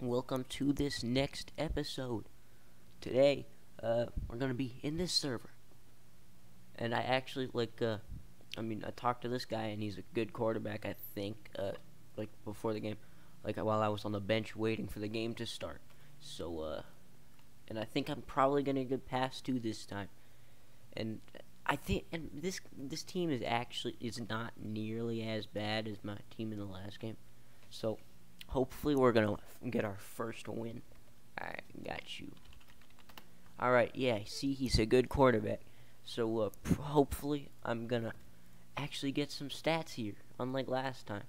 welcome to this next episode. Today, uh, we're gonna be in this server, and I actually like, uh, I mean, I talked to this guy, and he's a good quarterback, I think. Uh, like before the game, like while I was on the bench waiting for the game to start. So, uh, and I think I'm probably gonna get past two this time, and I think, and this this team is actually is not nearly as bad as my team in the last game. So, hopefully, we're gonna get our first win. I got you. All right, yeah. See, he's a good quarterback. So, uh, hopefully, I'm gonna actually get some stats here, unlike last time.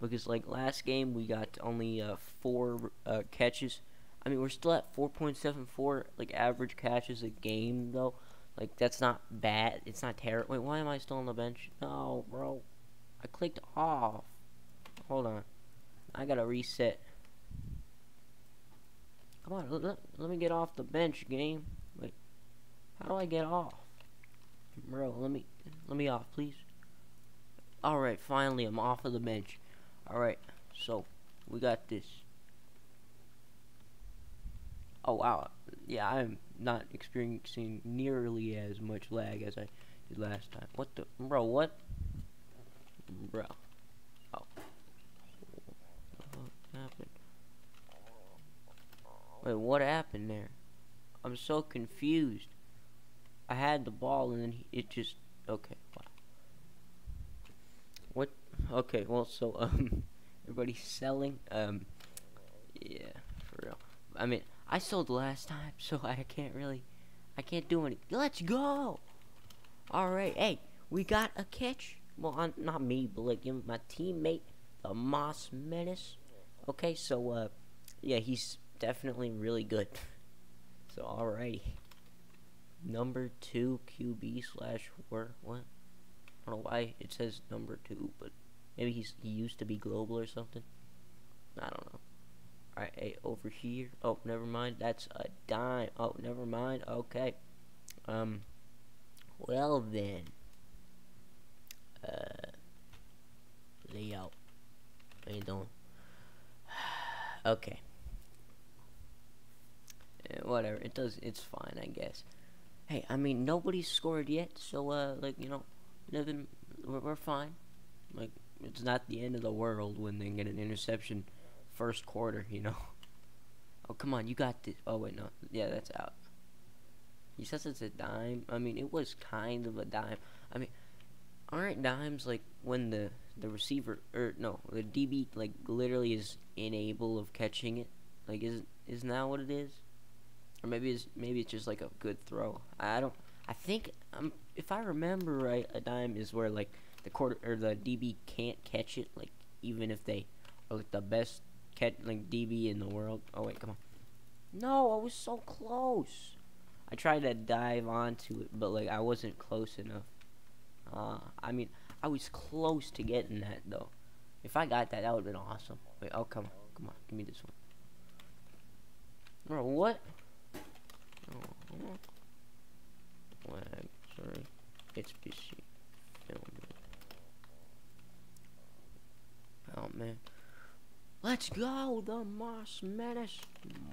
Because like last game, we got only uh, four uh, catches. I mean, we're still at 4.74 like average catches a game though. Like that's not bad. It's not terrible. Wait, why am I still on the bench? No, bro. I clicked off. Hold on. I gotta reset. Come on, let, let me get off the bench, game. Wait, how do I get off? Bro, let me let me off, please. All right, finally, I'm off of the bench. All right, so we got this. Oh wow, yeah, I'm not experiencing nearly as much lag as I did last time. What the, bro? What, bro? Oh, what happened? Wait, what happened there? I'm so confused. I had the ball and then he- it just okay. Wow. What? Okay, well, so um, everybody's selling. Um, yeah, for real. I mean, I sold last time, so I can't really, I can't do any. Let's go. All right, hey, we got a catch. Well, uh, not me, but like my teammate, the Moss Menace. Okay, so uh, yeah, he's definitely really good. So alrighty. Number two QB slash where what? I don't know why it says number two, but maybe he's he used to be global or something. I don't know. Alright, hey, over here. Oh, never mind. That's a dime. Oh, never mind. Okay. Um. Well then. Uh. Layout. How you doing? okay. Eh, whatever. It does. It's fine, I guess. Hey, I mean nobody's scored yet, so uh, like you know, nothing. We're, we're fine. Like it's not the end of the world when they get an interception first quarter, you know. Oh come on, you got this. Oh wait, no, yeah, that's out. He says it's a dime. I mean, it was kind of a dime. I mean, aren't dimes like when the the receiver or no, the DB like literally is unable of catching it? Like, isn't isn't that what it is? Or maybe it's maybe it's just like a good throw. I don't. I think um, if I remember right, a dime is where like the quarter or the DB can't catch it, like even if they are like the best catch like DB in the world. Oh wait, come on. No, I was so close. I tried to dive onto it, but like I wasn't close enough. Uh, I mean, I was close to getting that though. If I got that, that would have been awesome. Wait, oh come on, come on, give me this one. Bro, what? Oh, lag, sorry. It's. Oh man. Let's go, the Moss Menace.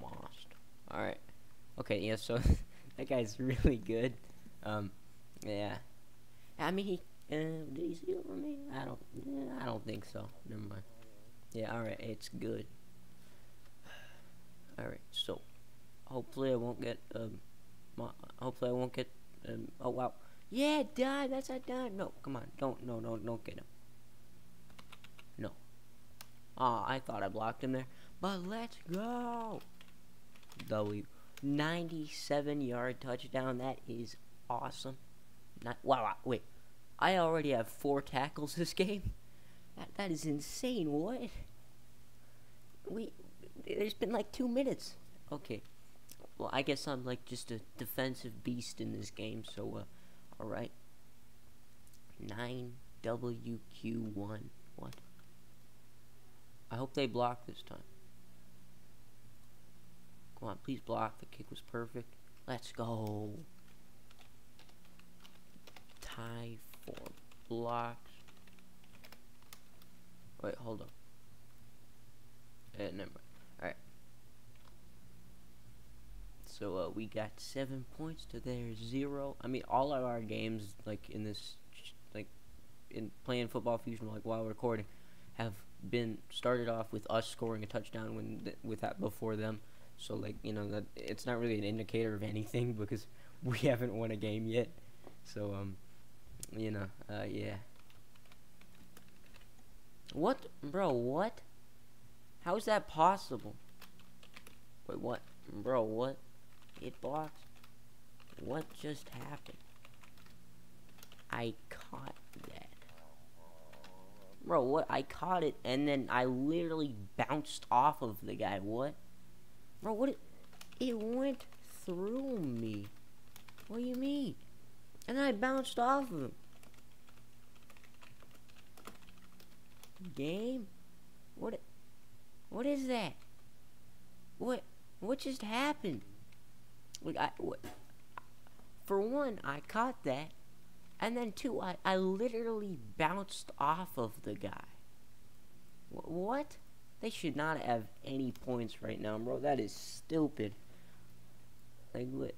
Moss. Alright. Okay, yeah, so that guy's really good. Um, yeah. I mean, he, uh, did he steal from me? I don't, I don't think so. Never mind. Yeah, alright, it's good. Alright, so, hopefully I won't get, um, my, hopefully I won't get, um, oh wow. Yeah, die, that's a die. No, come on, don't, no, no, don't get him. No. Aw, I thought I blocked him there. But let's go. W. 97 yard touchdown. That is awesome. Not, wow, wow, wait. I already have four tackles this game. That, that is insane. What? We. There's been like two minutes. Okay. Well, I guess I'm like just a defensive beast in this game, so, uh, alright. 9WQ1. What? I hope they block this time. Come on, please block. The kick was perfect. Let's go. Tie for blocks. Wait, hold on. Uh, never mind. Alright. So uh, we got seven points to their zero. I mean, all of our games, like in this, like in playing football fusion, like while recording, have been started off with us scoring a touchdown when th- with that before them. So like you know that it's not really an indicator of anything because we haven't won a game yet. So um, you know, uh, yeah. What, bro? What? How is that possible? Wait, what, bro? What? It blocks. What just happened? I caught that. Bro, what? I caught it and then I literally bounced off of the guy. What? Bro, what? It, it went through me. What do you mean? And I bounced off of him. Game? What? What is that? What? What just happened? Like I? For one, I caught that, and then two, I, I literally bounced off of the guy. Wh- what? They should not have any points right now, bro. That is stupid. Like what?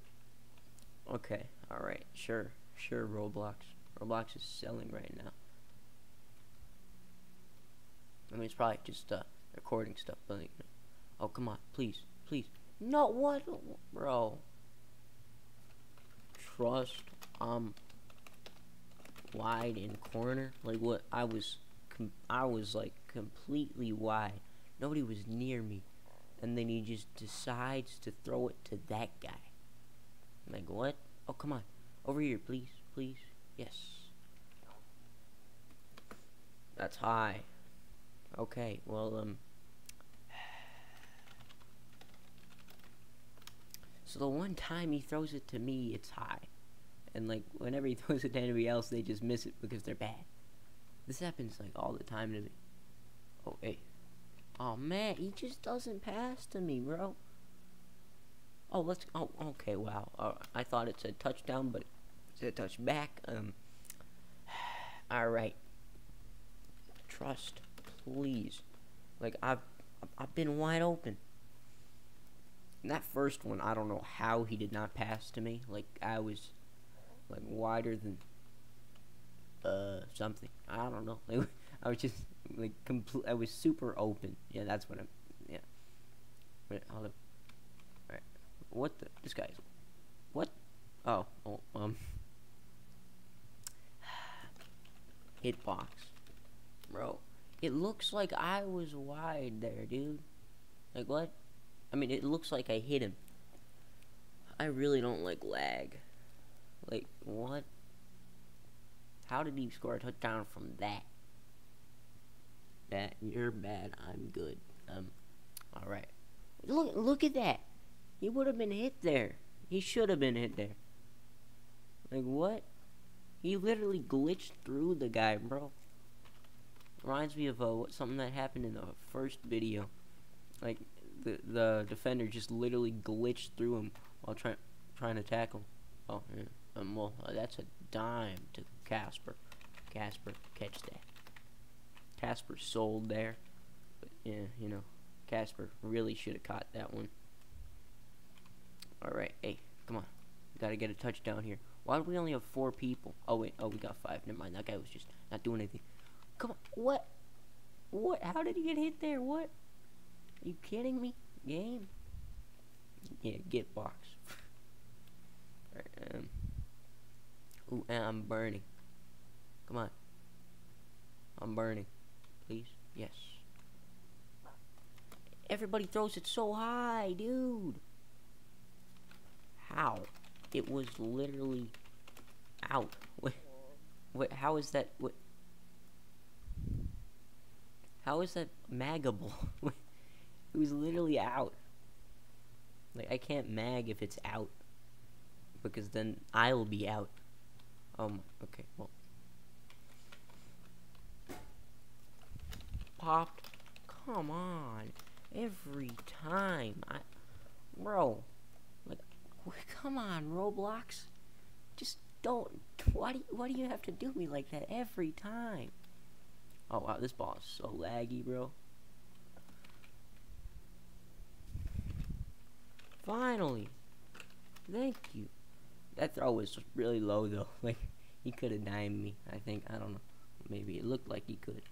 Okay, all right, sure, sure. Roblox, Roblox is selling right now. I mean, it's probably just uh, recording stuff, but oh come on, please, please. No, what, bro? Trust, um, wide in corner. Like what? I was, I was like completely wide. Nobody was near me, and then he just decides to throw it to that guy. Like what? Oh come on, over here, please, please. Yes. That's high. Okay, well, um... So the one time he throws it to me, it's high. And, like, whenever he throws it to anybody else, they just miss it because they're bad. This happens, like, all the time to me. Oh, hey. Oh, man, he just doesn't pass to me, bro. Oh, let's... Oh, okay, wow. Uh, I thought it said touchdown, but it said touchback. Um... Alright. Trust please. Like I've I've been wide open. That first one, I don't know how he did not pass to me. Like I was like wider than uh something. I don't know. Like I was just like complete. I was super open. Yeah, that's what I'm. Yeah. Wait, hold up. All right. What the? This guy's. What? Oh. Oh. Um. Hitbox, bro. It looks like I was wide there, dude. Like, what? I mean, it looks like I hit him. I really don't like lag. Like, what? How did he score a touchdown from that? That you're bad, I'm good. Um, alright. Look, look at that. He would have been hit there. He should have been hit there. Like, what? He literally glitched through the guy, bro. Reminds me of uh, something that happened in the first video. Like, the the defender just literally glitched through him while trying trying to tackle. Oh, yeah. um, well, uh, that's a dime to Casper. Casper, catch that. Casper sold there. But, yeah, you know, Casper really should have caught that one. Alright, hey, come on. We gotta get a touchdown here. Why do we only have four people? Oh, wait, oh, we got five. Never mind, that guy was just not doing anything. Come on, what? What? How did he get hit there? What? You kidding me? Game? Yeah, get box. Um. Ooh, and I'm burning. Come on. I'm burning. Please? Yes. Everybody throws it so high, dude. How? It was literally out. Wait how is that? Wait. How is that magable? it was literally out. Like, I can't mag if it's out. Because then I'll be out. Um, okay, well. Popped. Come on. Every time. I, bro. Like, come on, Roblox. Just don't. Why do you, why do you have to do me like that every time? Oh wow, this ball is so laggy, bro. Finally. Thank you. That throw was really low though. Like he could have dimed me. I think. I don't know. Maybe it looked like he could.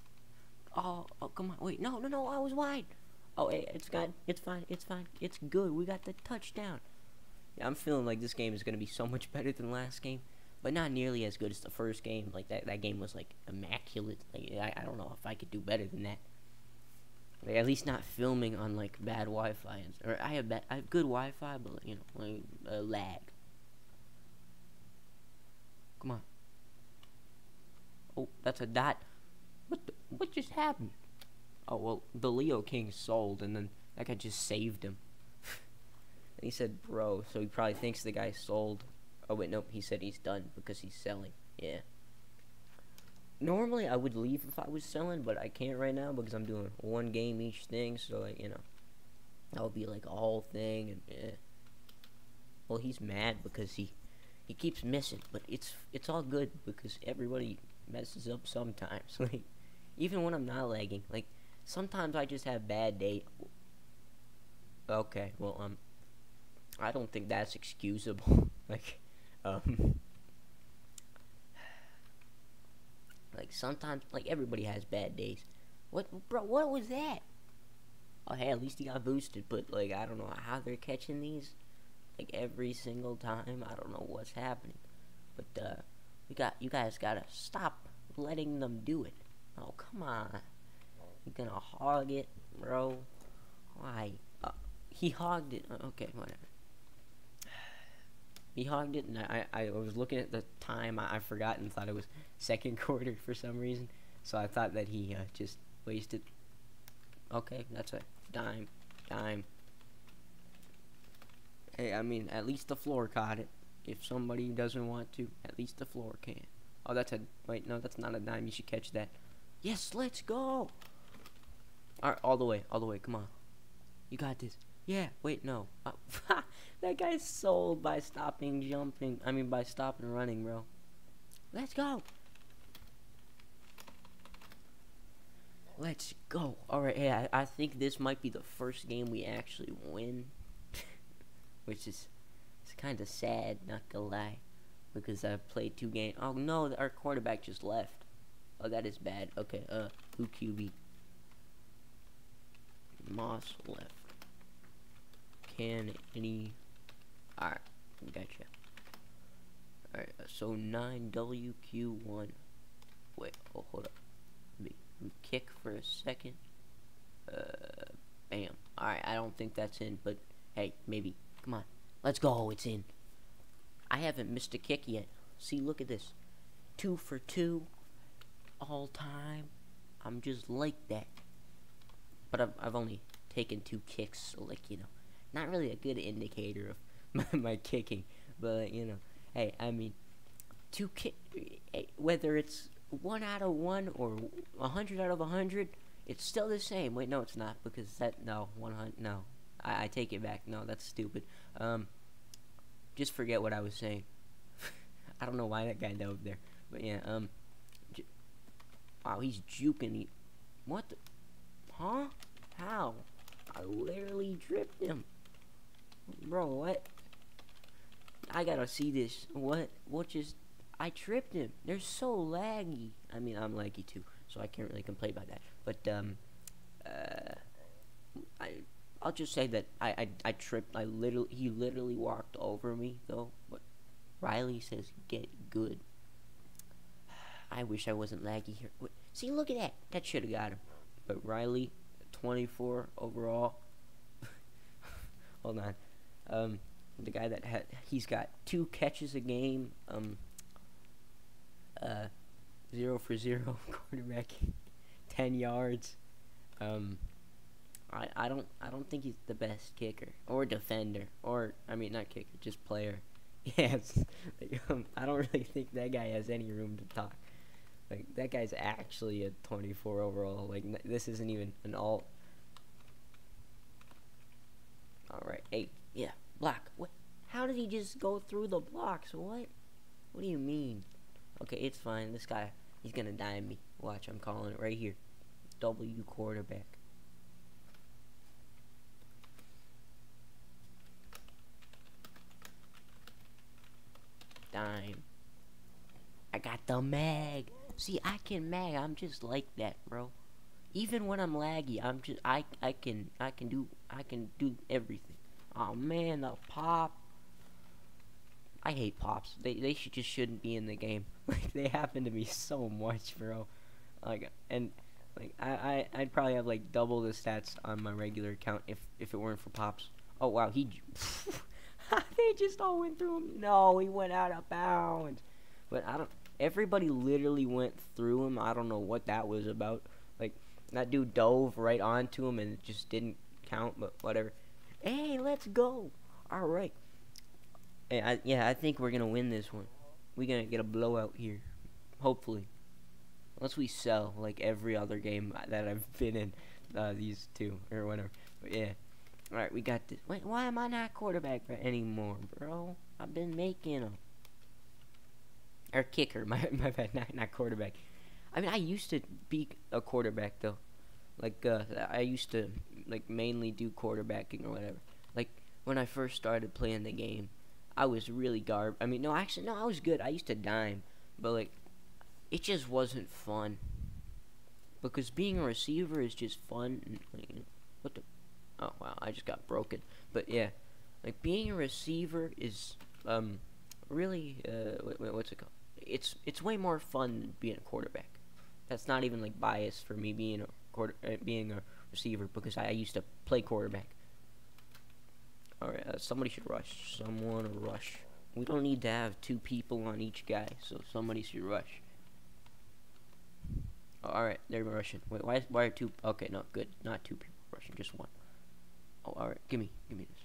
Oh, oh, come on. Wait, no, no, no. I was wide. Oh, hey, it's. It's fine. It's fine. It's good. We got the touchdown. Yeah, I'm feeling like this game is gonna be so much better than last game, but not nearly as good as the first game. Like that. That game was like immaculate. Like I, I don't know if I could do better than that. Like, at least not filming on like bad Wi-Fi. Or I have bad, I have good Wi-Fi, but you know, like uh, lag. Come on. Oh, that's a dot. What the, what just happened? Oh well, the Leo King sold, and then that guy just saved him. and he said, "Bro," so he probably thinks the guy sold. Oh wait, nope. He said he's done because he's selling. Yeah. Normally I would leave if I was selling, but I can't right now because I'm doing one game each thing. So like you know, that would be like a whole thing, and yeah. Well, he's mad because he he keeps missing, but it's it's all good because everybody messes up sometimes. Like even when I'm not lagging, like sometimes I just have bad day. Okay, well um, I don't think that's excusable. like um. Like sometimes, like everybody has bad days. What, bro? What was that? Oh, hey, at least he got boosted. But like, I don't know how they're catching these. Like every single time, I don't know what's happening. But uh, we got you guys gotta stop letting them do it. Oh, come on. You're gonna hog it, bro. Why? Uh, he hogged it. Uh, okay, whatever. He hogged it, and I, I was looking at the time. I, I forgot and thought it was second quarter for some reason. So I thought that he uh, just wasted. Okay, that's a dime, dime. Hey, I mean, at least the floor caught it. If somebody doesn't want to, at least the floor can. Oh, that's a wait. No, that's not a dime. You should catch that. Yes, let's go. All right, all the way, all the way. Come on, you got this. Yeah. Wait, no. Uh, that guy's sold by stopping jumping. I mean, by stopping running, bro. Let's go. Let's go. Alright, hey, I, I think this might be the first game we actually win. Which is it's kind of sad, not gonna lie. Because I've played two games. Oh no, our quarterback just left. Oh, that is bad. Okay, uh, who QB? Moss left. Can any... Alright, gotcha. Alright, so 9WQ1. Wait, oh, hold up. Let me, kick for a second. Uh, bam. Alright, I don't think that's in, but hey, maybe. Come on. Let's go, it's in. I haven't missed a kick yet. See, look at this. Two for two. All time. I'm just like that. But I've, I've only taken two kicks, so like, you know. Not really a good indicator of my, my kicking. But, you know, hey, I mean, two kick, eh, whether it's one out of one or a hundred out of a hundred, it's still the same. Wait, no, it's not because that no one hundred. No, I, I take it back. No, that's stupid. Um, just forget what I was saying. I don't know why that guy dove there, but yeah. Um, wow, he's juking. He, what? The, huh? How? I literally tripped him. Bro, what? I gotta see this. What? What just... I tripped him. They're so laggy. I mean, I'm laggy too, so I can't really complain about that. But, um... Uh... I... I'll just say that I, I, I tripped. I literally... He literally walked over me, though. But Riley says, get good. I wish I wasn't laggy here. Wait, see, look at that. That should have got him. But Riley, 24 overall. Hold on. Um, the guy that had he's got two catches a game. Um, uh, zero for zero quarterback, ten yards. Um, I I don't I don't think he's the best kicker or defender or I mean not kicker just player. Yes, like, um, I don't really think that guy has any room to talk. Like that guy's actually a 24 overall. Like this isn't even an alt. All right, eight. Yeah, Block. What? How did he just go through the blocks? What? What do you mean? Okay, it's fine. This guy, he's gonna dime me. Watch, I'm calling it right here. W quarterback. Dime. I got the mag. See, I can mag. I'm just like that, bro. Even when I'm laggy, I'm just I I can I can do I can do everything. Oh man, the pop. I hate pops. They they should just shouldn't be in the game. Like they happen to me so much, bro. Like and like I I I'd probably have like double the stats on my regular account if if it weren't for pops. Oh wow, he they just all went through him. No, he went out of bounds. But I don't. Everybody literally went through him. I don't know what that was about. Like that dude dove right onto him and it just didn't count. But whatever. Hey, let's go. All right. Hey, I, yeah, I think we're gonna win this one. We're gonna get a blowout here. Hopefully. Unless we sell like every other game that I've been in, uh, these two or whatever. But yeah. All right, we got this. Wait, why am I not quarterback anymore, bro? I've been making them. Or kicker, my my bad, not not quarterback. I mean, I used to be a quarterback though. Like uh, I used to like mainly do quarterbacking or whatever. Like when I first started playing the game, I was really garb. I mean, no, actually, no, I was good. I used to dime, but like, it just wasn't fun. Because being a receiver is just fun. What the? Oh wow, I just got broken. But yeah, like being a receiver is um really uh wait, what's it called? It's it's way more fun than being a quarterback. That's not even like bias for me being a quarter uh, being a receiver because I, used to play quarterback. All right, uh, somebody should rush. Someone rush. We don't need to have two people on each guy, so somebody should rush. Oh, all right, they're rushing. Wait, why? Why are two? Okay, no, good. Not two people rushing, just one. Oh, alright. Give me. Give me this.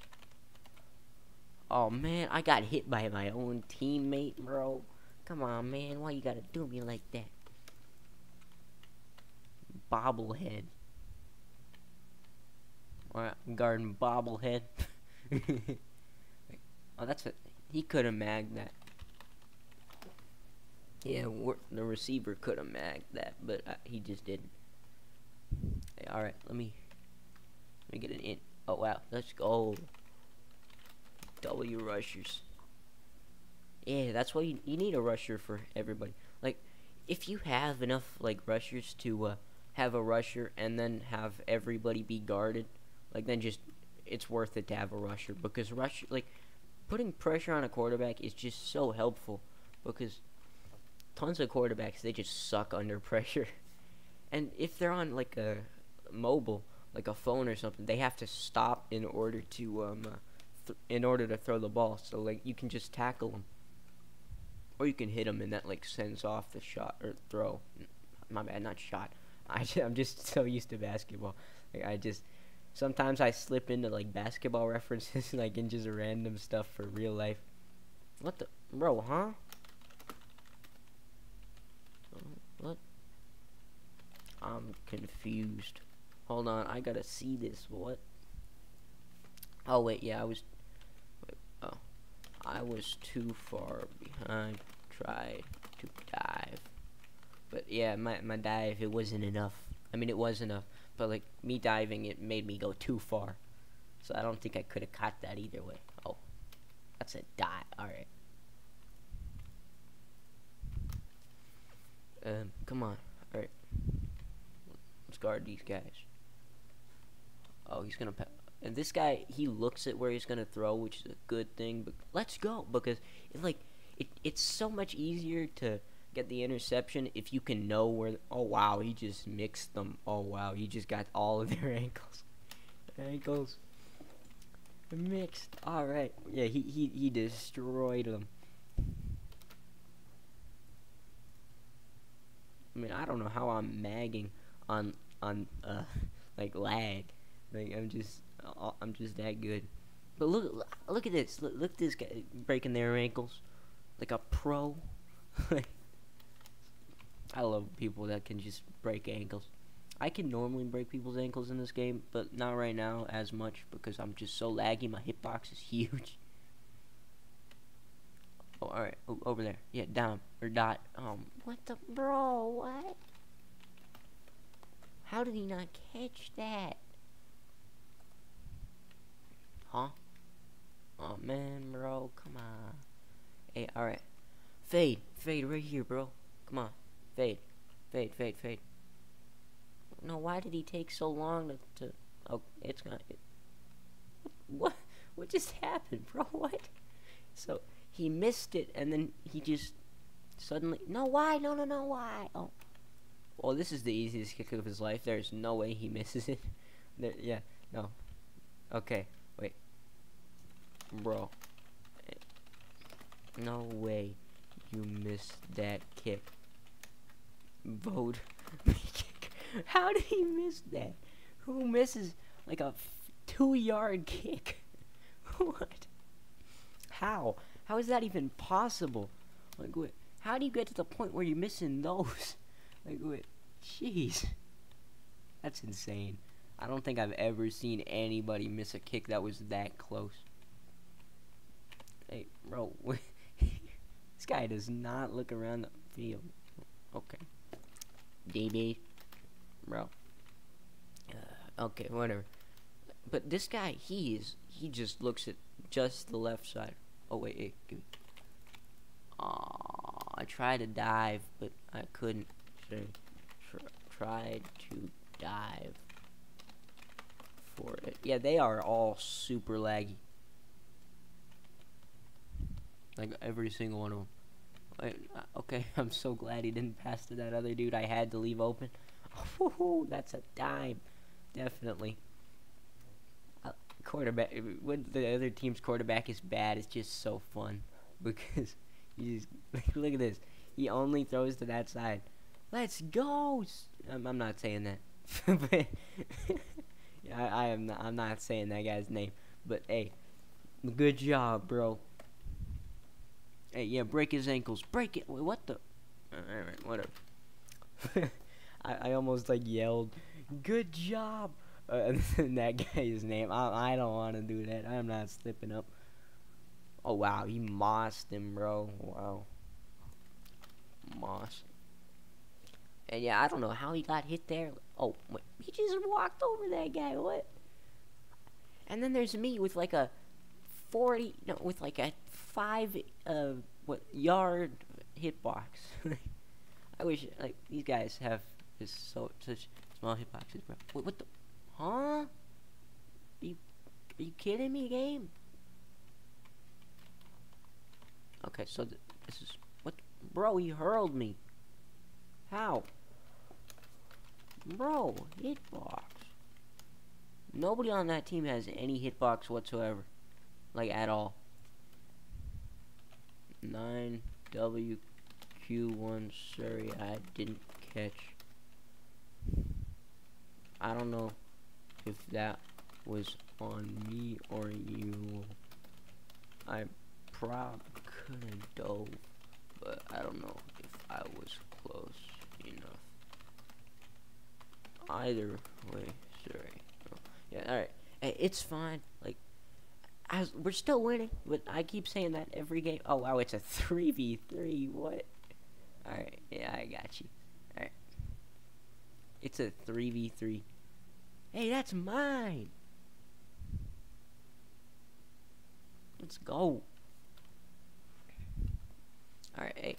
Oh, man. I got hit by my own teammate, bro. Come on, man. Why you gotta do me like that? Bobblehead. Alright, garden bobblehead. oh, that's it. He could have magged that. Yeah, the receiver could have magged that, but uh, he just didn't. Hey, alright, let me let me get an in. Oh, wow. Let's go. W rushers. Yeah, that's why you, you need a rusher for everybody. Like, if you have enough, like, rushers to uh, have a rusher and then have everybody be guarded, like, then just, it's worth it to have a rusher. Because, rush, like, putting pressure on a quarterback is just so helpful. Because tons of quarterbacks, they just suck under pressure. And if they're on, like, a mobile like a phone or something, they have to stop in order to um uh, in order to throw the ball. So like you can just tackle them, or you can hit them, and that like sends off the shot or throw. My bad, not shot. I I'm just so used to basketball. Like I just sometimes I slip into like basketball references like in just random stuff for real life. What the bro, huh? What? I'm confused. Hold on, I gotta see this. What? Oh wait, yeah, I was. Wait, oh, I was too far behind. Try to dive, but yeah, my my dive it wasn't enough. I mean, it was enough, but like me diving, it made me go too far. So I don't think I could have caught that either way. Oh, that's a dot. All right. Um, come on. All right. Let's guard these guys. Oh, he's gonna. and this guy, he looks at where he's gonna throw, which is a good thing. But let's go because it, like it, it's so much easier to get the interception if you can know where. Oh wow, he just mixed them. Oh wow, he just got all of their ankles. ankles mixed. All right, yeah, he he he destroyed them. I mean, I don't know how I'm magging on on uh like lag. Like I'm just, uh, I'm just that good. But look, look at this. Look, look at this guy breaking their ankles, like a pro. I love people that can just break ankles. I can normally break people's ankles in this game, but not right now as much because I'm just so laggy. My hitbox is huge. Oh, alright. Oh, over there. Yeah, down. Or dot. Um, what the? Bro, what? How did he not catch that? Huh? Oh man, bro, come on. Hey, alright. Fade, fade right here, bro. Come on. Fade. Fade, fade, fade. No, why did he take so long to... to oh, it's not... It, what? What just happened, bro? What? So, he missed it, and then he just suddenly... No, why? No, no, no, why? Oh. Well, this is the easiest kick of his life. There's no way he misses it. there, yeah, no. Okay, wait. Bro. Eh, no way you missed that kick. Vote. How did he miss that? Who misses like a two yard kick? what? How? How is that even possible? Like, what? How do you get to the point where you're missing those? Like, what? Jeez. That's insane. I don't think I've ever seen anybody miss a kick that was that close. Hey, bro. this guy does not look around the field. Okay. DB. Bro. Uh, okay, whatever. But this guy, he is, he just looks at just the left side. Oh, wait, hey, give me. Aww, I tried to dive, but I couldn't. Tr tried to dive for it. Yeah, they are all super laggy. Like every single one of them. Uh, okay, I'm so glad he didn't pass to that other dude I had to leave open. That's a dime. Definitely. Uh, quarterback, when the other team's quarterback is bad, it's just so fun. Because, you just, look at this. He only throws to that side. Let's go! I'm, I'm not saying that. but, I, I am not, I'm not saying that guy's name. But, hey, good job, bro. Hey, yeah, break his ankles. Break it. Wait, what the? Alright, whatever. I, I almost, like, yelled, Good job! Uh, and that guy's name. I, I don't want to do that. I'm not slipping up. Oh, wow. He mossed him, bro. Wow. Moss. And yeah, I don't know how he got hit there. Oh, wait, he just walked over that guy. What? And then there's me with like a 40, no, with like a 5 uh, what yard hitbox. I wish like these guys have this so such small hitboxes, bro. What the? Huh? Are you, are you kidding me, game? Okay, so th this is what, bro? He hurled me. How? Bro, hitbox. Nobody on that team has any hitbox whatsoever, like at all. Nine W Q one Surrey. I didn't catch. I don't know if that was on me or you. I probably could have dove, but I don't know if I was close enough. Either way, sorry. Oh, yeah, alright. Hey, it's fine. Like, we're still winning, but I keep saying that every game. Oh wow, it's a three v three. What? All right, yeah, I got you. All right, it's a 3v3. Hey, that's mine. Let's go. Alright, hey.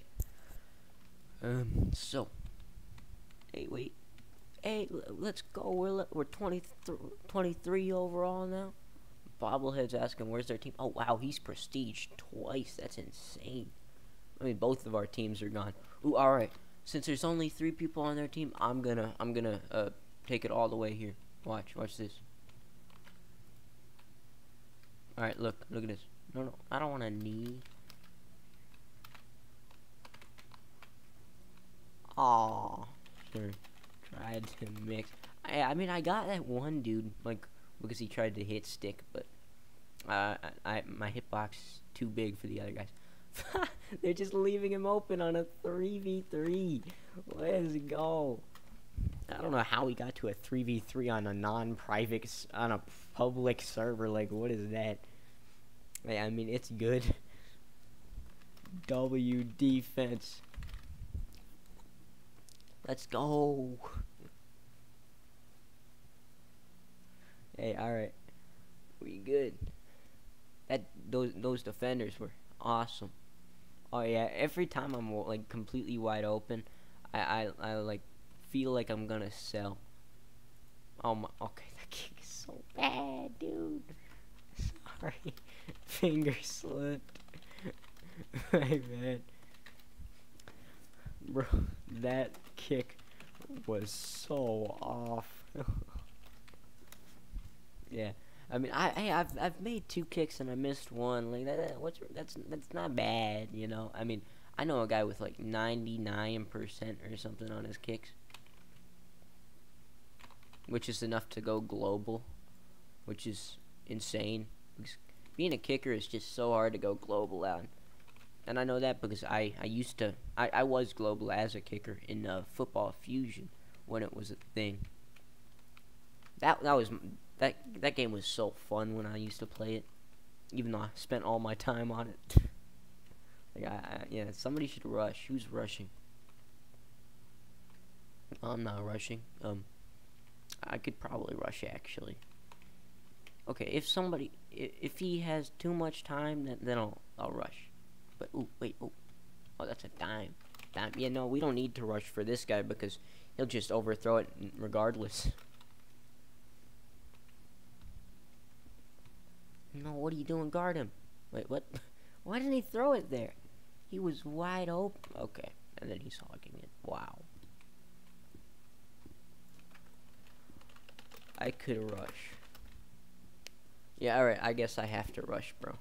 Um, so. Hey, wait. Hey, let's go. We're, we're 20 23 overall now. Bobblehead's asking where's their team. Oh, wow, he's prestige twice. That's insane. I mean, both of our teams are gone. Ooh, alright since there's only three people on their team, I'm gonna I'm gonna uh take it all the way here. Watch, watch this. All right, look, look at this. No, no, I don't want a knee. Aw, sure. Tried to mix. I, I mean, I got that one dude like because he tried to hit stick, but uh, I my hitbox too big for the other guys. They're just leaving him open on a 3v3. Let's go. I don't know how he got to a 3v3 on a non-private, on a public server. Like, what is that? I mean, it's good. W defense. Let's go. Hey, alright. We good. That those those defenders were awesome. Oh yeah, every time I'm like completely wide open, I I, I like feel like I'm gonna sell. Oh my, okay, that kick is so bad, dude. Sorry, finger slipped. my bad, bro. That kick was so off. Yeah. I mean, I hey, I've I've made two kicks and I missed one. Like that, what's that's that's not bad, you know. I mean, I know a guy with like 99% or something on his kicks, which is enough to go global, which is insane. Being a kicker is just so hard to go global out. And I know that because I, I used to, I, I was global as a kicker in uh, Football Fusion when it was a thing. That, that was that that game was so fun when I used to play it, even though I spent all my time on it. like I, I, yeah, somebody should rush. Who's rushing? I'm not rushing. Um, I could probably rush actually. Okay, if somebody, if, if he has too much time, then then I'll I'll rush. But ooh, wait, oh, oh, that's a dime, dime. Yeah, no, we don't need to rush for this guy because he'll just overthrow it regardless. No, what are you doing? Guard him. Wait, what? Why didn't he throw it there? He was wide open. Okay, and then he's hogging it. Wow. I could rush. Yeah, alright, I guess I have to rush, bro.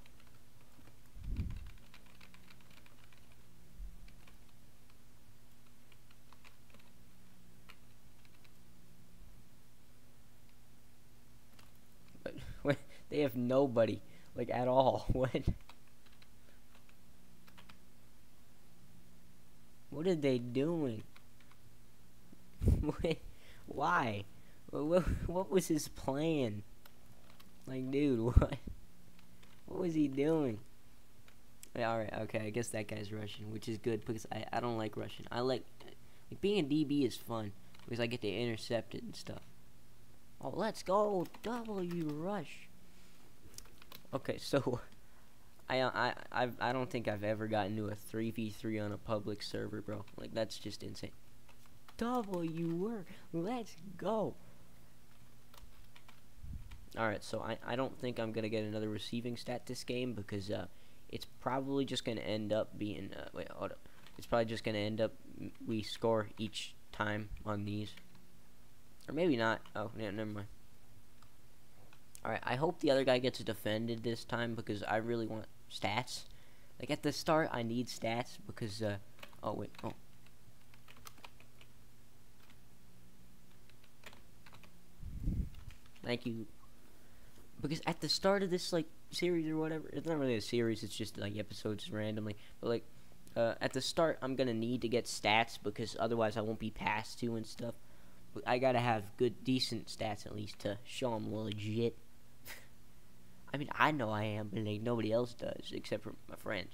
They have nobody, like, at all. What? What are they doing? Why? What, what was his plan? Like, dude, what? What was he doing? Alright, okay, I guess that guy's Russian, which is good because I, I don't like Russian. I like, like, being a DB is fun because I get to intercept it and stuff. Oh, let's go, W rush. Okay, so I I I I don't think I've ever gotten to a three v three on a public server, bro. Like that's just insane. Double you word, let's go. Alright, so I, I don't think I'm gonna get another receiving stat this game because uh it's probably just gonna end up being uh, wait hold up. It's probably just gonna end up we score each time on these. Or maybe not. Oh, yeah, never mind. Alright, I hope the other guy gets defended this time because I really want stats. Like at the start, I need stats because, uh, oh wait, oh. Thank you. Because at the start of this, like, series or whatever, it's not really a series, it's just, like, episodes randomly. But, like, uh, at the start, I'm gonna need to get stats because otherwise I won't be passed to and stuff. But I gotta have good, decent stats at least to show I'm legit. I mean, I know I am, but like nobody else does except for my friends.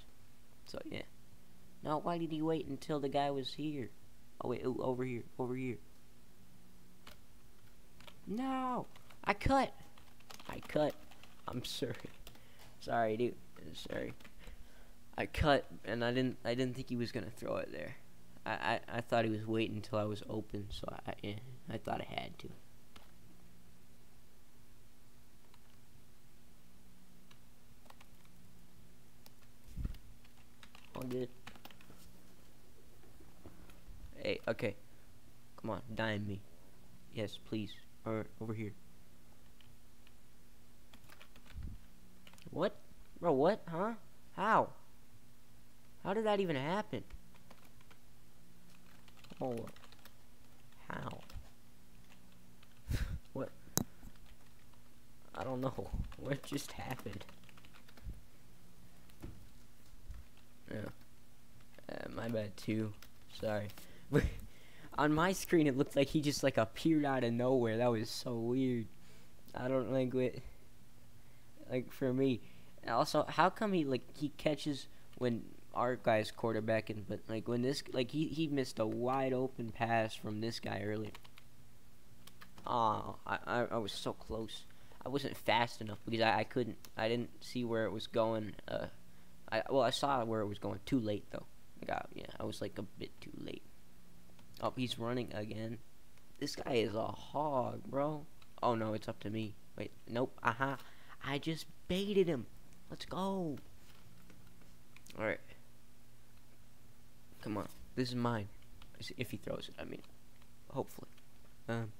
So yeah. Now, why did he wait until the guy was here? Oh wait, ooh, over here, over here. No, I cut. I cut. I'm sorry. Sorry, dude. Sorry. I cut, and I didn't. I didn't think he was gonna throw it there. I I, I thought he was waiting until I was open, so I I, I thought I had to. Hey, okay. Come on, dime me. Yes, please. Alright, over here. What? Bro, what? Huh? How? How did that even happen? Oh. How? what? I don't know. What just happened? Yeah. Uh, my bad too. Sorry. On my screen, it looked like he just like appeared out of nowhere. That was so weird. I don't like what. Like for me, also, how come he like he catches when our guy's quarterbacking, but like when this like he he missed a wide open pass from this guy earlier. Oh, I, I I was so close. I wasn't fast enough because I, I couldn't I didn't see where it was going. Uh, I well, I saw where it was going. Too late though. I yeah. I was like a bit too late. Oh, he's running again. This guy is a hog, bro. Oh no, it's up to me. Wait, nope. Aha. Uh-huh. I just baited him. Let's go. All right. Come on. This is mine. If he throws it, I mean. Hopefully. Um.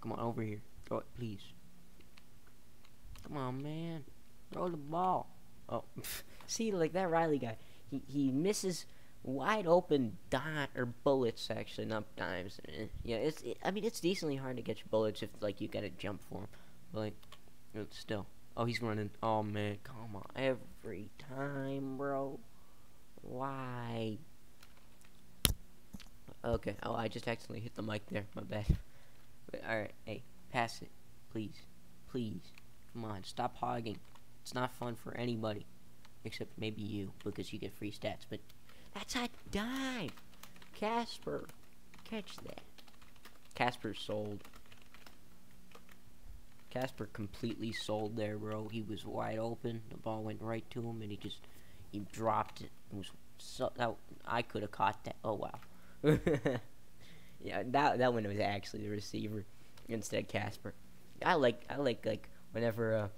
Come on, over here. Throw it, please. Come on, man. Throw the ball. Oh, see, like that Riley guy, he he misses wide open dot or bullets actually, not dimes. Eh, yeah, it's it, I mean it's decently hard to get your bullets if like you gotta jump for them, but like still. Oh, he's running. Oh man, come on, every time, bro. Why? Okay. Oh, I just accidentally hit the mic there. My bad. All right. Hey, pass it, please, please. Come on, stop hogging. It's not fun for anybody. Except maybe you, because you get free stats. But that's a dime! Casper, catch that. Casper sold. Casper completely sold there, bro. He was wide open. The ball went right to him, and he just he dropped it. It was so that I could have caught that. Oh wow. yeah, that that one was actually the receiver instead Casper. I like I like like whenever uh,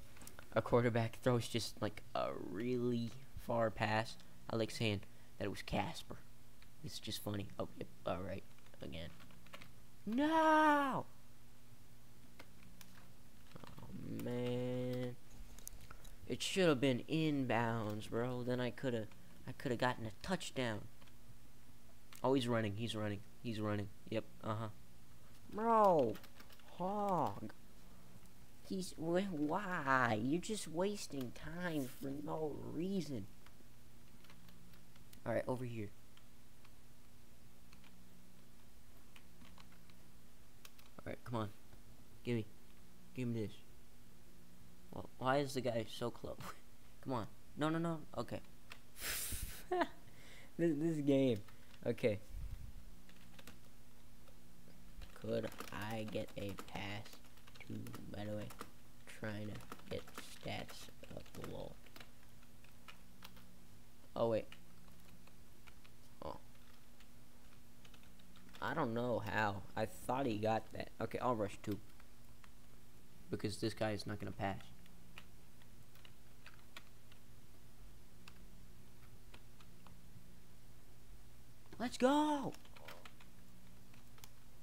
a quarterback throws just like a really far pass, I like saying that it was Casper. It's just funny. Oh, yep, all right, again. No. Oh man, it should have been inbounds, bro. Then I could have, I could have gotten a touchdown. Oh, he's running. He's running. He's running. Yep. Uh huh. Bro, hog. He's why? You're just wasting time for no reason. All right, over here. All right, come on. Give me, give me this. Well, why is the guy so close? come on. No, no, no. Okay. this this game. Okay. Could I get a pass? To, by the way, trying to get stats up the wall. Oh, wait. I don't know how. I thought he got that. Okay, I'll rush two. Because this guy is not going to pass. Let's go!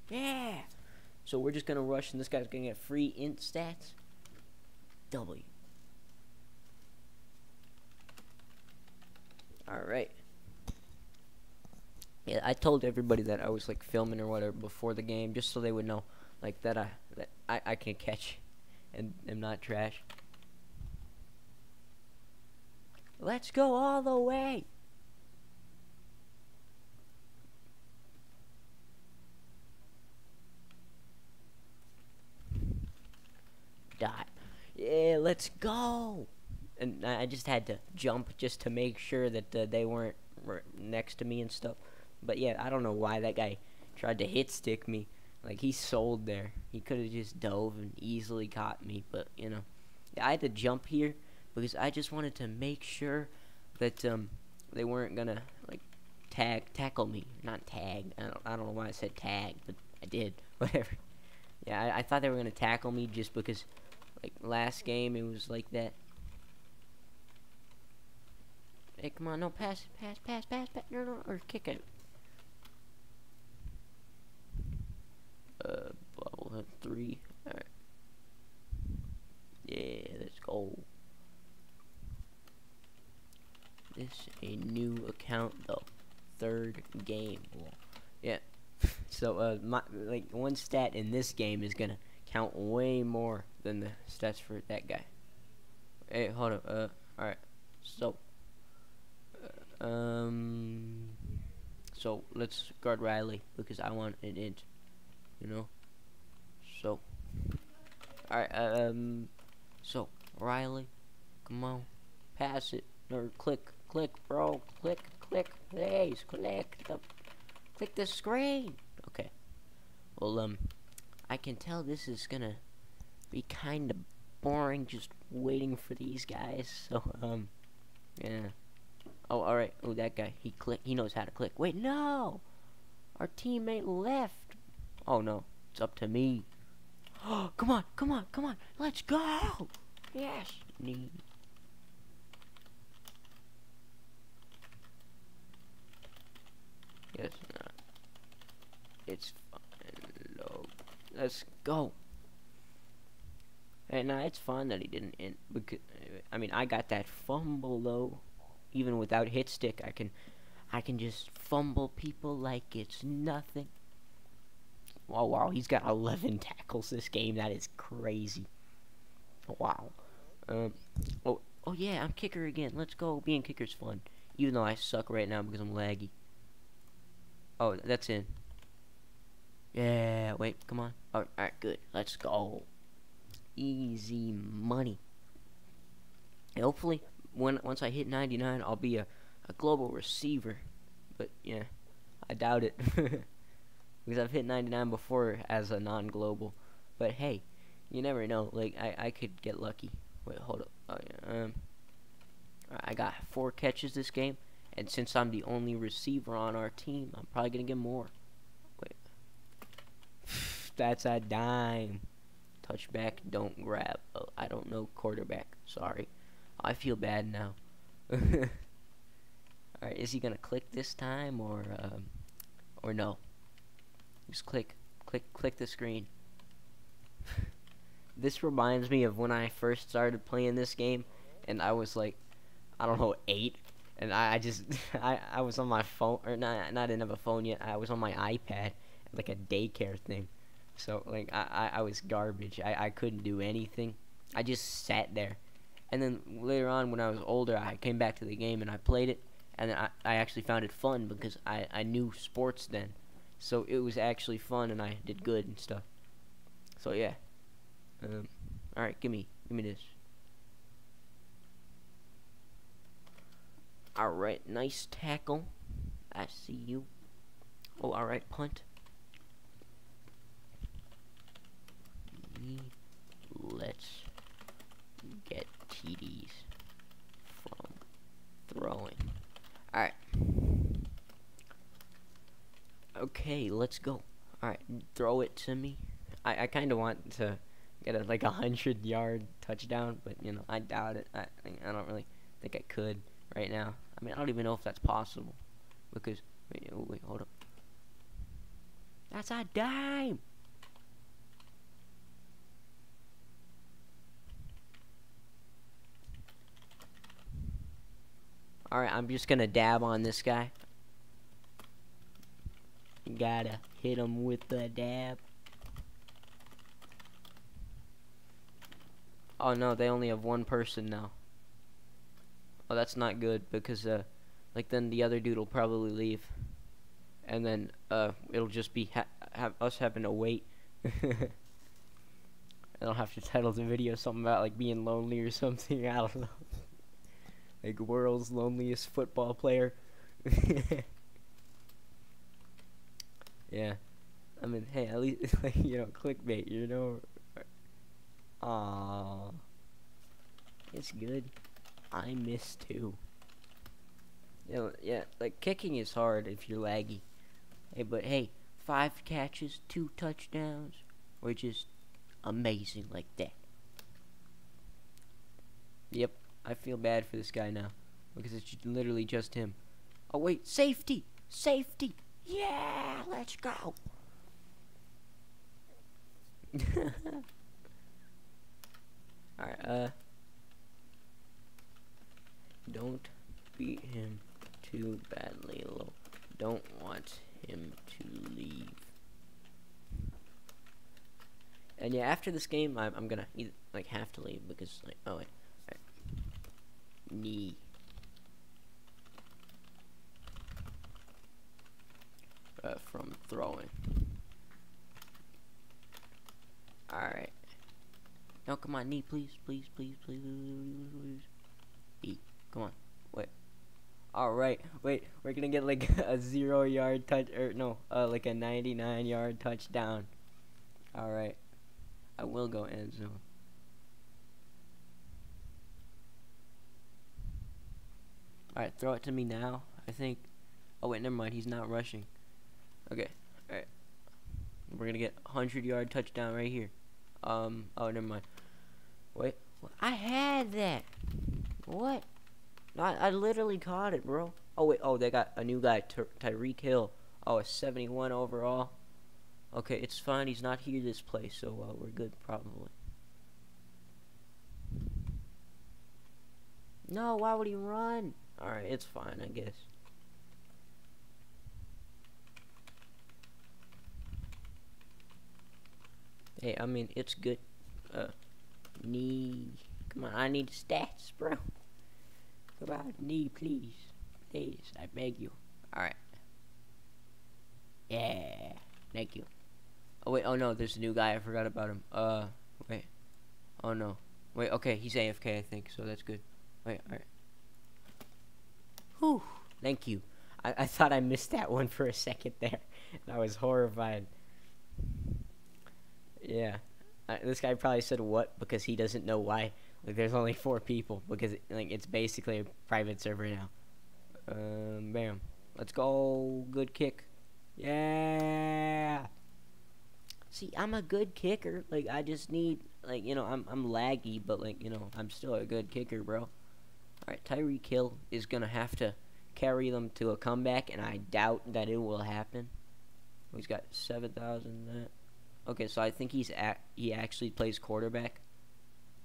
Yeah! So we're just going to rush, and this guy's going to get free int stats. W. Alright. Yeah, I told everybody that I was, like, filming or whatever before the game, just so they would know, like, that I, that I, I can catch and am not trash. Let's go all the way! dot. Yeah, let's go. And I just had to jump just to make sure that uh, they weren't next to me and stuff. But yeah, I don't know why that guy tried to hit stick me. Like he sold there. He could have just dove and easily caught me, but you know, I had to jump here because I just wanted to make sure that um they weren't gonna like tag tackle me, not tag. I don't I don't know why I said tag, but I did. Whatever. Yeah, I, I thought they were gonna tackle me just because like last game, it was like that. Hey, come on, no, pass, pass, pass, pass, pass, no, no, or kick it. Uh, bubble three. Alright. Yeah, let's go. This a new account though. Third game. Yeah. so uh, my like one stat in this game is gonna count way more than the stats for that guy. Hey, hold up. Uh, all right. So, uh, um, so let's guard Riley because I want an int. You know. So, all right. Um, so Riley, come on, pass it or click, click, bro, click, click, please, click the, click the screen. Okay. Well, um, I can tell this is gonna be kind of boring just waiting for these guys. So, um, yeah. Oh, all right. Oh, that guy. He click. He knows how to click. Wait, no. Our teammate left. Oh no, it's up to me. Oh, come on, come on, come on. Let's go. Yes. Yes, not. It's fine. Low. Let's go. And now it's fine that he didn't. In, because I mean, I got that fumble though. Even without hit stick, I can, I can just fumble people like it's nothing. Oh wow, he's got 11 tackles this game. That is crazy. Wow. Um. Oh. Oh yeah, I'm kicker again. Let's go. Being kicker's fun. Even though I suck right now because I'm laggy. Oh, that's in. Yeah. Wait. Come on. All right. Good. Let's go. Easy money. And hopefully, when once I hit 99, I'll be a, a global receiver. But yeah, I doubt it. because I've hit 99 before as a non-global. But hey, you never know. Like I, I could get lucky. Wait, hold up. Oh yeah. Um, I got four catches this game, and since I'm the only receiver on our team, I'm probably gonna get more. Wait, that's a dime. Touchback, don't grab. Oh, I don't know quarterback. Sorry. I feel bad now. Alright, is he gonna click this time or um, or no? Just click, click, click the screen. this reminds me of when I first started playing this game, and I was like, I don't know, eight, and I, I just, I, I was on my phone, or not, not didn't have a phone yet. I was on my iPad, like a daycare thing. So like, I, I, I was garbage. I, I couldn't do anything. I just sat there, and then later on, when I was older, I came back to the game and I played it, and I, I actually found it fun because I, I knew sports then. So it was actually fun, and I did good and stuff. So yeah. Um, all right, give me, give me this. All right, nice tackle. I see you. Oh, all right, punt. Let's get TDs from throwing. All right. Okay, let's go. Alright, throw it to me. I, I kind of want to get a, like a hundred yard touchdown, but you know, I doubt it. I, I don't really think I could right now. I mean, I don't even know if that's possible. Because, wait, oh, wait hold up. That's a dime! Alright, I'm just gonna dab on this guy. Gotta hit him with the dab. Oh no, they only have one person now. Oh, that's not good because, uh, like then the other dude will probably leave, and then uh, it'll just be ha us having to wait. and I'll have to title the video something about like being lonely or something. I don't know. like world's loneliest football player. Yeah. I mean, hey, at least like you know, clickbait. You know. Ah. It's good. I miss too. You know, yeah, like kicking is hard if you're laggy. Hey, but hey, five catches, two touchdowns, or just amazing like that. Yep, I feel bad for this guy now because it's literally just him. Oh wait, safety, safety. Yeah, let's go. Alright, uh. Don't beat him too badly, low. Don't want him to leave. And yeah, after this game, I'm, I'm gonna like have to leave because like oh wait, right. uh, from throwing. Alright. No, come on, knee, please, please, please, please, please. E, come on, wait. Alright, wait, we're gonna get like a zero yard touch, or no, uh, like a 99 yard touchdown. Alright. I will go end zone. All right, throw it to me now. I think. Oh wait, never mind. He's not rushing. Okay. All right. We're gonna get 100 yard touchdown right here. Um. Oh, never mind. Wait. I had that. What? I, I literally caught it, bro. Oh wait. Oh, they got a new guy, Ty Tyreek Hill. Oh, a 71 overall. Okay, it's fine. He's not here this play, so uh, we're good probably. No, why would he run? Alright, it's fine, I guess. Hey, I mean, it's good. Uh, knee. Come on, I need stats, bro. Come on, knee, please. Please, I beg you. Alright. Yeah, thank you. Oh, wait, oh no, there's a new guy. I forgot about him. Uh, wait. Oh no. Wait, okay, he's AFK, I think, so that's good. Wait, alright. Whew, thank you. I, I thought I missed that one for a second there. I was horrified. Yeah. This guy probably said what because he doesn't know why. Like, there's only four people because, like, it's basically a private server now. Um, bam. Let's go. Good kick. Yeah. See, I'm a good kicker. Like, I just need, like, you know, I'm, I'm laggy, but, like, you know, I'm still a good kicker, bro. Alright, Tyreek Hill is to have to carry them to a comeback, and I doubt that it will happen. He's got 7,000. Okay, so I think he's at, he actually plays quarterback.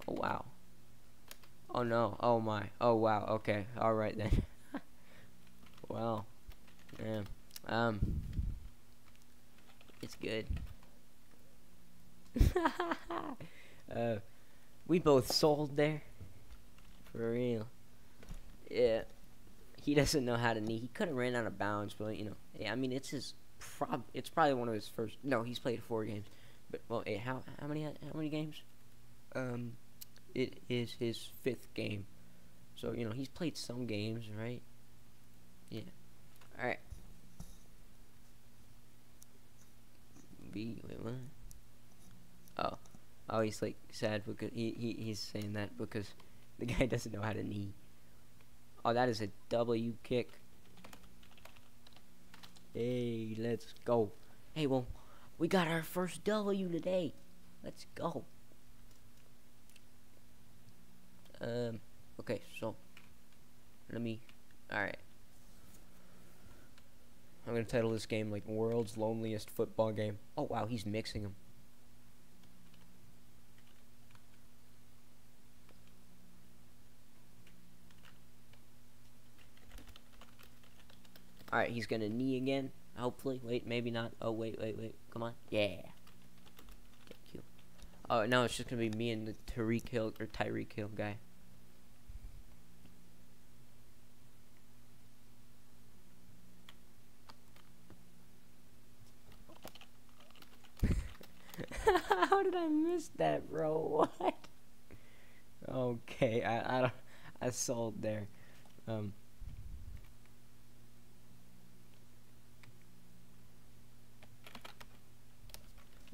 Oh, wow. Oh, no. Oh, my. Oh, wow. Okay. All right, then. well. Yeah. Um. It's good. uh, we both sold there. For real. Yeah. He doesn't know how to knee. He could have ran out of bounds, but you know, yeah. I mean, it's his prob. It's probably one of his first. No, he's played four games. But well, hey, how how many how many games? Um, it is his fifth game. So you know he's played some games, right? Yeah. All right. B wait what? Oh, oh he's like sad because he, he he's saying that because the guy doesn't know how to knee. Oh, that is a W kick. Hey, let's go. Hey, well, we got our first W today. Let's go. Um, okay, so, let me, alright. I'm gonna title this game, like, World's Loneliest Football Game. Oh, wow, he's mixing them. Alright, he's gonna knee again. Hopefully. Wait, maybe not. Oh, wait, wait, wait. Come on. Yeah. Thank you. Oh, now it's just gonna be me and the Tyreek Hill, or Tyreek Hill guy. How did I miss that, bro? What? Okay, I I I sold there. Um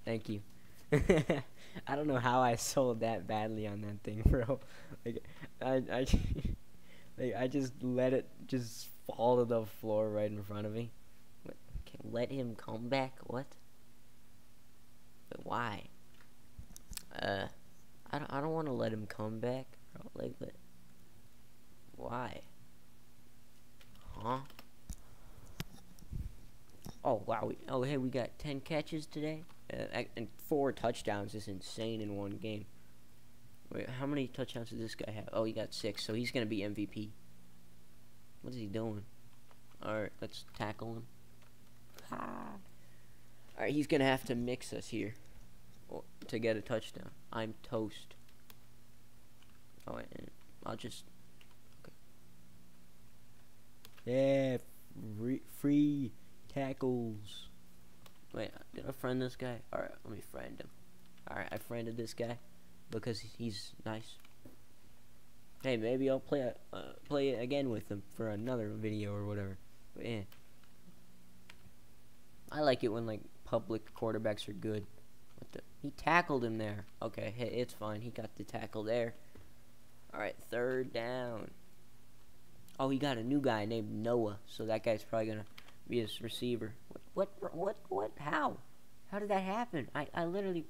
Thank you. I don't know how I sold that badly on that thing, bro. Like I I like I just let it just fall to the floor right in front of me. What? Can let him come back? What? But why? Uh, I don't. I don't want to let him come back. Like, but why? Huh? Oh wow. We, oh hey, we got ten catches today. Uh, and four touchdowns is insane in one game. Wait, how many touchdowns does this guy have? Oh, he got six, so he's gonna be MVP. What is he doing? Alright, let's tackle him. Ah. Alright, he's gonna have to mix us here to get a touchdown. I'm toast. Oh, and I'll just. Okay. Yeah, free, free tackles. Wait, did I friend this guy? Alright, let me friend him. Alright, I friended this guy because he's nice. Hey, maybe I'll play uh, play it again with him for another video or whatever. But yeah. I like it when like public quarterbacks are good. What the? He tackled him there. Okay, hey, it's fine. He got the tackle there. Alright, third down. Oh, he got a new guy named Noah, so that guy's probably gonna be his receiver. What? What? What? What? How? How did that happen? I I literally.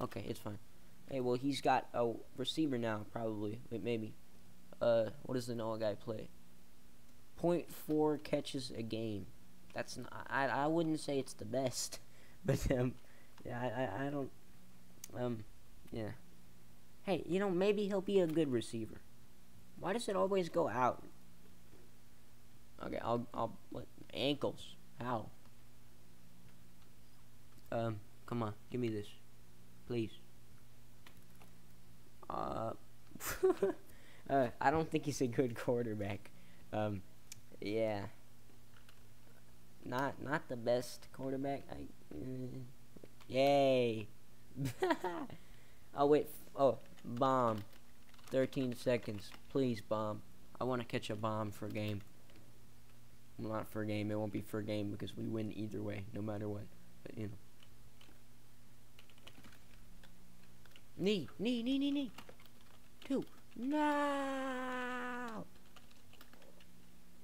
Okay, it's fine. Hey, well, he's got a receiver now, probably. Wait, maybe. Uh, what does the Noah guy play? Point four catches a game. That's not, I I wouldn't say it's the best, but um, yeah, I I, I don't um, yeah. Hey, you know maybe he'll be a good receiver. Why does it always go out? Okay, I'll I'll what ankles? How? Um, come on, give me this, please. Uh, uh, I don't think he's a good quarterback. Um, yeah. Not not the best quarterback. I, uh, yay. oh wait. Oh, bomb. 13 seconds. Please, bomb. I want to catch a bomb for a game. Not for a game. It won't be for a game because we win either way, no matter what. But, you know. Knee, knee, knee, knee, knee. Two. No.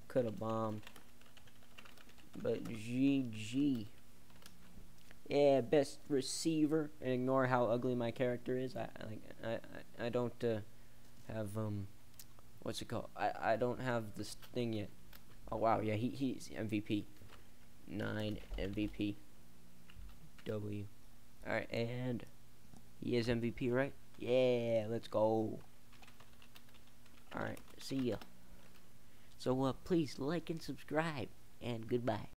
Could have bombed. But GG. Yeah, best receiver. And ignore how ugly my character is. I like. I I, I don't uh, have um. What's it called? I I don't have this thing yet. Oh wow, yeah, he he's MVP. Nine MVP. W. Alright, and he is MVP, right? Yeah, let's go. Alright, see ya. So uh please like and subscribe and goodbye.